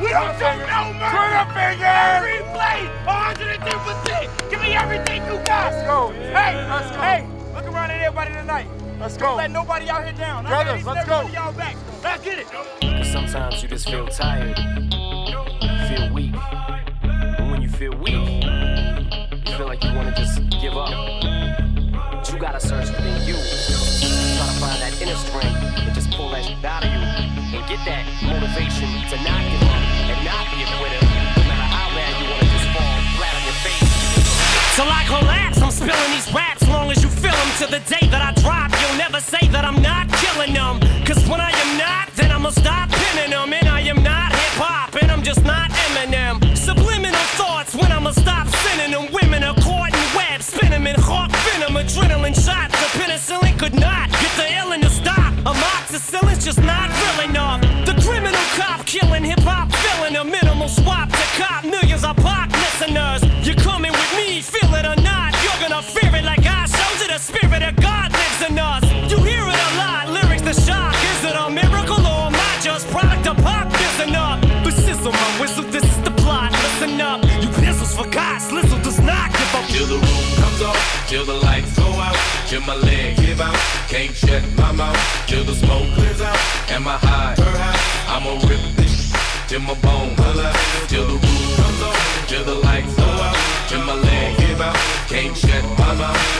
We don't show no mercy. Trigger finger. Replay 102%. Give me everything you got. Let's go. Hey, Let's go. hey, look around at everybody tonight. Let's go. Don't go. let nobody out here down. I Brothers, got each let's go. Y'all back. Let's get it. Cause sometimes you just feel tired, feel weak. And when you feel weak, you feel like you wanna just give up. But you gotta search within you. Try to find that inner strength and just pull that shit out of you. And get that motivation to not Till I collapse, I'm spilling these raps long as you feel them. To the day that I drop, you'll never say that I'm not killing them. Cause when I am not, then I'ma stop pinning them. And I am not hip hop, and I'm just not Eminem. Subliminal thoughts when I'ma stop sending them. Women are caught in webs, spin 'em in hawk venom, adrenaline sizzle my whistle. This is the plot. Listen up, you pistols for God. Slizzle does not give up. Till the room comes off, till the lights go out, till my leg give out, can't shut my mouth, till the smoke clears out, and my high, I'ma rip this till my bone holla, till the roof comes off, till the lights go out, till my leg give out, can't shut my mouth,